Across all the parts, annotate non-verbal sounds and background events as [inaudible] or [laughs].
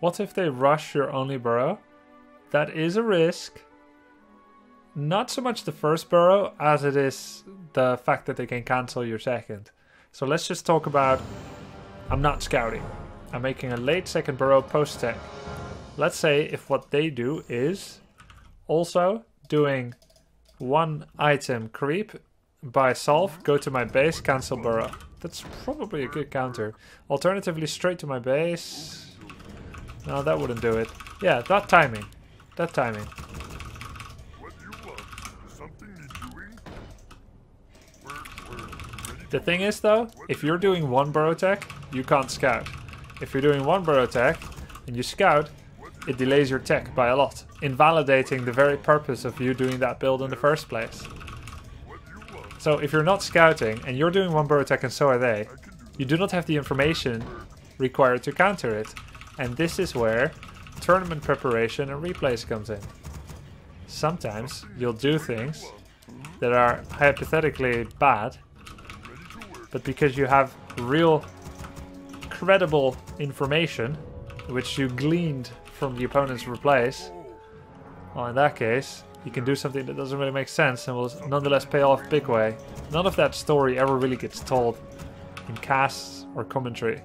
What if they rush your only burrow? That is a risk. Not so much the first burrow as it is the fact that they can cancel your second. So let's just talk about I'm not scouting. I'm making a late second burrow post tech. Let's say if what they do is also doing one item creep by solve, go to my base, cancel burrow. That's probably a good counter. Alternatively, straight to my base. No, that wouldn't do it. Yeah, that timing. That timing. The thing is though, if you're doing one burrow tech, you can't scout. If you're doing one burrow tech and you scout, it delays your tech by a lot, invalidating the very purpose of you doing that build in the first place. So if you're not scouting and you're doing one burrow tech and so are they, you do not have the information required to counter it. And this is where tournament preparation and replays comes in. Sometimes you'll do things that are hypothetically bad but because you have real credible information, which you gleaned from the opponent's replays, well, in that case, you can do something that doesn't really make sense and will nonetheless pay off big way. None of that story ever really gets told in casts or commentary.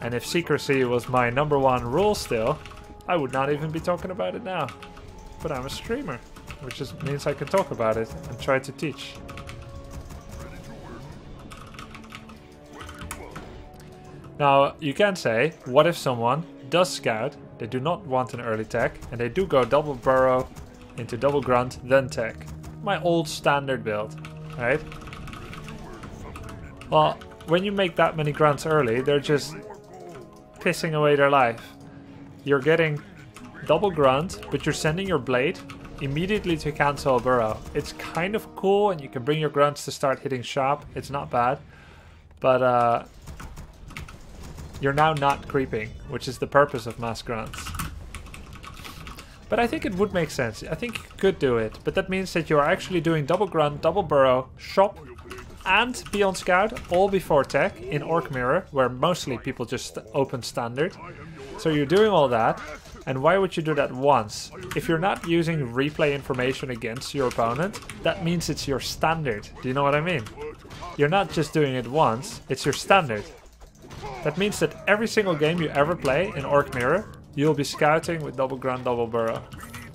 And if secrecy was my number one rule still, I would not even be talking about it now. But I'm a streamer, which just means I can talk about it and try to teach. Now, you can say, what if someone does scout, they do not want an early tech, and they do go double burrow into double grunt, then tech. My old standard build, right? Well, when you make that many grunts early, they're just pissing away their life. You're getting double grunt, but you're sending your blade immediately to cancel a burrow. It's kind of cool, and you can bring your grunts to start hitting shop. It's not bad. But uh, you're now not creeping, which is the purpose of mass grunts. But I think it would make sense. I think you could do it. But that means that you are actually doing double grunt, double burrow, shop, and beyond scout all before tech in orc mirror, where mostly people just open standard. So you're doing all that. And why would you do that once? If you're not using replay information against your opponent, that means it's your standard. Do you know what I mean? You're not just doing it once, it's your standard. That means that every single game you ever play in Orc Mirror, you'll be scouting with double grunt, double burrow.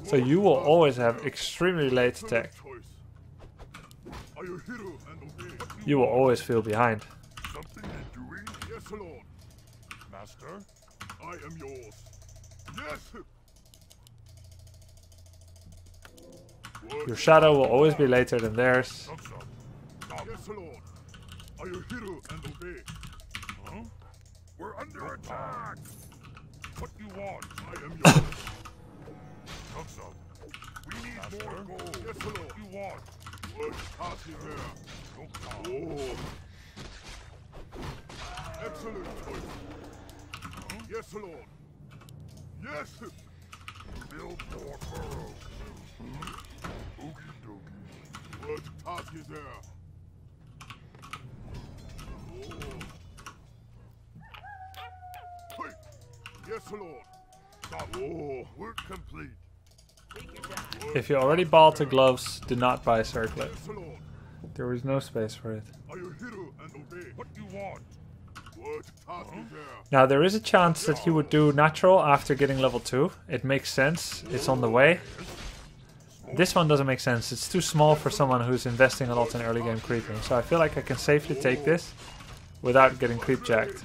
So you will always have extremely late tech. You will always feel behind. Master, I am yours. Yes. Your shadow will always be later than theirs. Yes, Lord. Are you hero and obey? We're under attack! What do you want? I am yours. Come so. We need Master? more gold. Yes, Lord. What do you want? What party there? Don't come. Oh. Excellent choice. Huh? Yes, Lord. Yes! Build more burrows. Hmm? Okie dokie. What task is there? Yes, Lord. Oh, work complete. If you already bought the gloves, do not buy a circlet. There is no space for it. Now there is a chance that he would do natural after getting level 2. It makes sense. It's on the way. This one doesn't make sense. It's too small for someone who's investing a lot in early game creeping. So I feel like I can safely take this without getting creep jacked.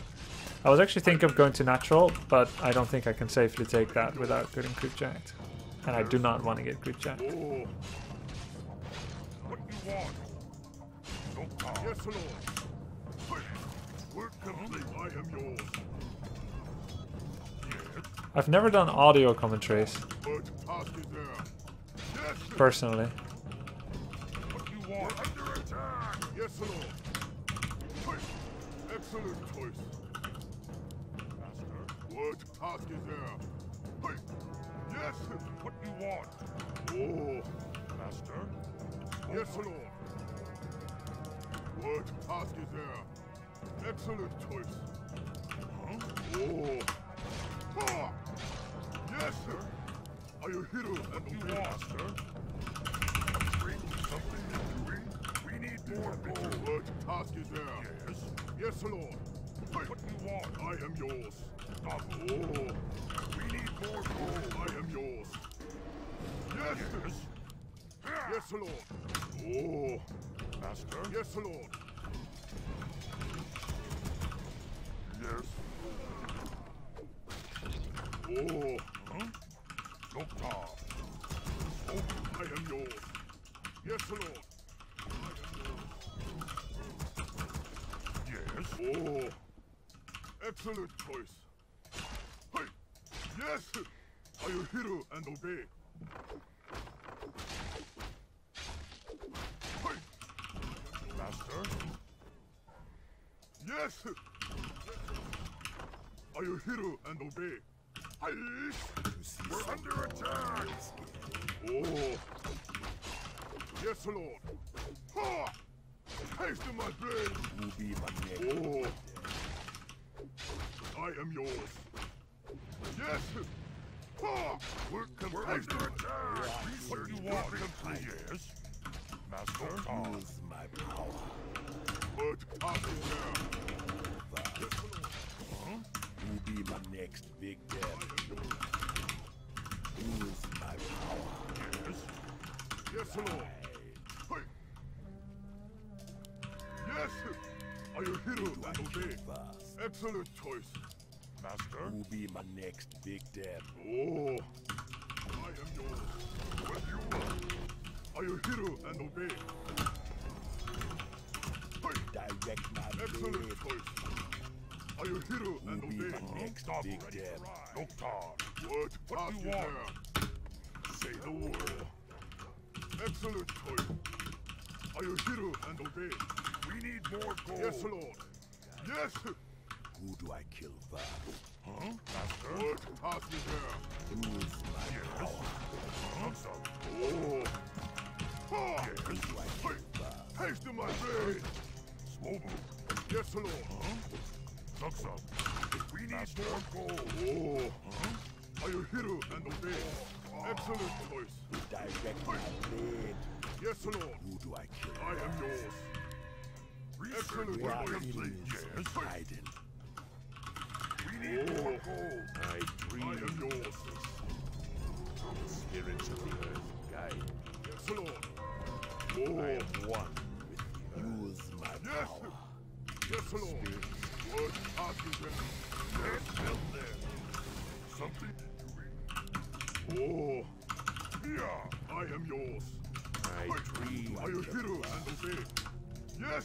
I was actually thinking of going to natural, but I don't think I can safely take that without getting creep jacked. And I do not want to get creep jacked. I've never done audio commentaries. Personally. Excellent choice. What task is there? Hey! Yes! What do you want? Oh! Master? Yes, Lord! What task is there? Excellent choice. Huh? Oh! Ha! Yes, sir. Are you hero and obey, master? Bring something doing. We need more gold. What task is there? Yes. Yes, lord. Hey. What do you want? I am yours. Oh. We need more gold. I am yours. Yes. Yes. Yes, lord. Oh. Master? Yes, lord. Yes. Oh. Huh? Doctor. Oh, I am yours. Yes, lord. Yes. Oh. Excellent choice. Yes. Are you hero and obey? Hey. Master. Yes. Are you hero and obey? Hey. We're under attack. Oh. Yes, Lord. Ha! Haste to my blade. will be my next. Oh. I am yours. Yes. Under attack. What you want? Complete. Yes. Master. Use my power. But there. Yes, Lord. Will be my next victim. Use my power. Yes. Yes, Lord. Yes. Are you I and obey? Excellent choice. Master? Will be my next victim. Oh. I am yours. What you want? Are you hero and obey? Direct my Excellent blade. choice. Are you hero and Will be obey? my next victim. Doctor. What? What do you want? Say the word. Excellent choice. Are you hero and obey? We need more gold. Yes, Lord. Yes. Who do I kill first? Huh? Master? What task is there? Use my power. Awesome. Oh. Ah. Yes. Who do I kill first? Haste to my blade. Smobu. Yes, Lord. Huh? Sucks We need more gold. Oh. Huh? Are you hero and obey? Excellent choice. Direct my blade. Yes, Lord. Who do I kill? I am yours. Excellent choice. Yes. hiding? We need more gold. I I breathe am yours. spirits of the earth guide. Yes, Lord. I am one with the earth. Use my Yes. power. Yes, Lord. What there? Yes, help there. Something doing. Oh. Yeah, I am yours. I dream. Are you hero and obey? Yes.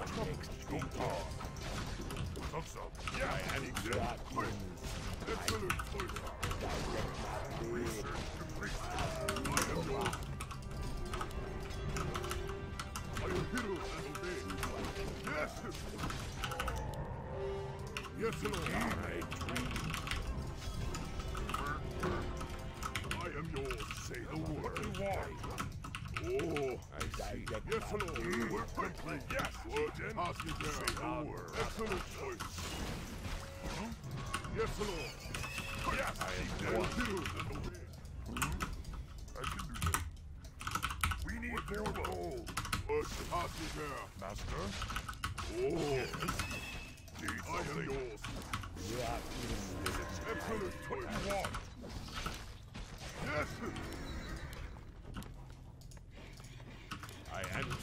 I am yours. Say the word. What do you want? Oh. I see. Yes, Lord. blade. We're quickly. Yes. What task is there? Say the word. Excellent choice. Huh? Yes, Lord. Yes. I am one. obey. I can do that. We need more gold. What is there? Master? Oh. Yes. I am yours. Enemies? Excellent choice. What? Yes.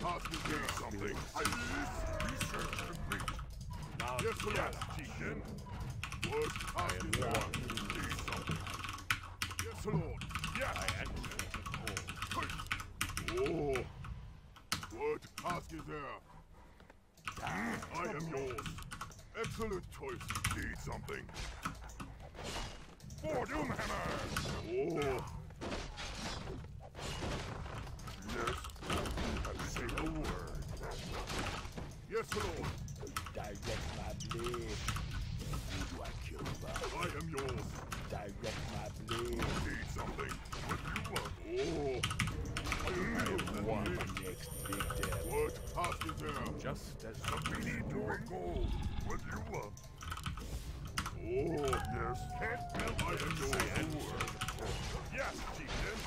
What task is there? Something. I research complete. Now, Yes, Lord, chieftain. Is there? Say something. Yes, Lord. Yes. I answer the call. Oh. What task is there? I am yours. Excellent choice. Need something. For Doomhammer! Oh. Yes. I say the word. Yes, Lord. direct my blade. Who do I kill first? I am yours. Direct my blade. Need something. Do you want? Oh. I am one next big death. What task is there? Just as we need more gold. What you want? Oh, yes. Can't build I am yours. Yes, chieftain.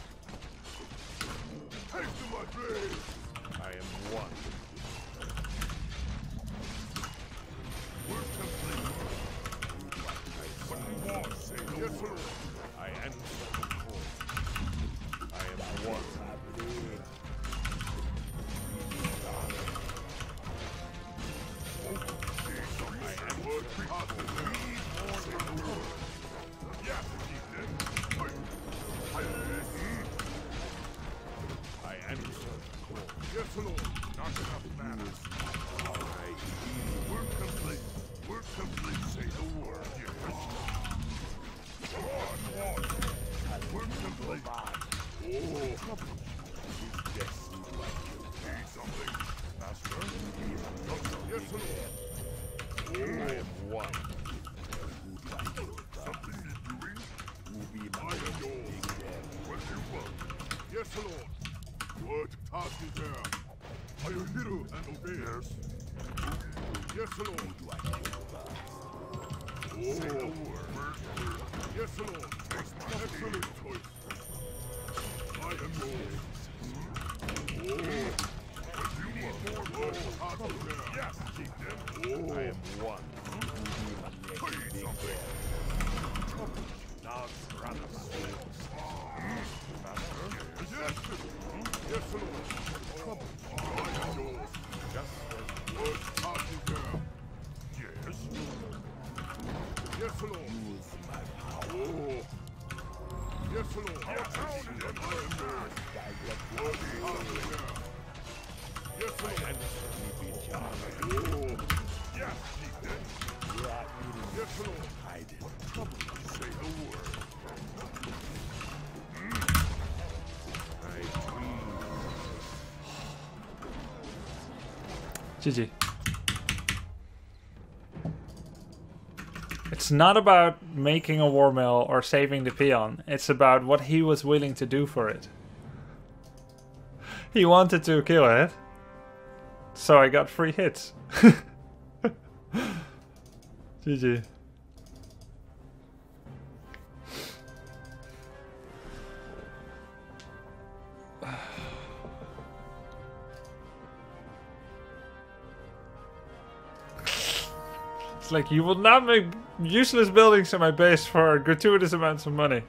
Take to my blade. I am one. Lord. What task is there? Are you hero and obey? Yes. Yes, Lord. Who do I kill first? Oh. Say the word. Yes, Lord. Excellent choice. I am yours. Oh. Do you want? What task is there? Yes, chieftain. Oh. I am one. My Please, something. Now, Kratos. Master? Yes. Yes, GG. It's not about making a war mill or saving the peon. It's about what he was willing to do for it. He wanted to kill it, so I got free hits. [laughs] GG. Like you will not make useless buildings in my base for gratuitous amounts of money.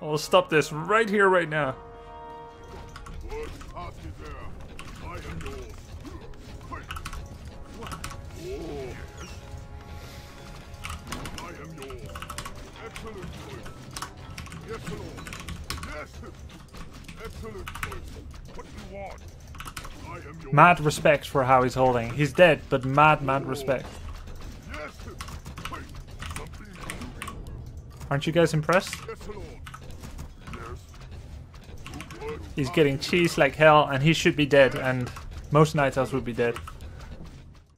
I will stop this right here, right now. What task is there? I am yours. Quick. Yes. I am yours. Excellent choice. Yes, Lord. Yes. Excellent choice. What do you want? I am yours. Mad respect for how he's holding. He's dead, but mad, mad respect. Yes. Quick. Something. Aren't you guys impressed? He's getting cheese like hell, and he should be dead, and most night elves would be dead.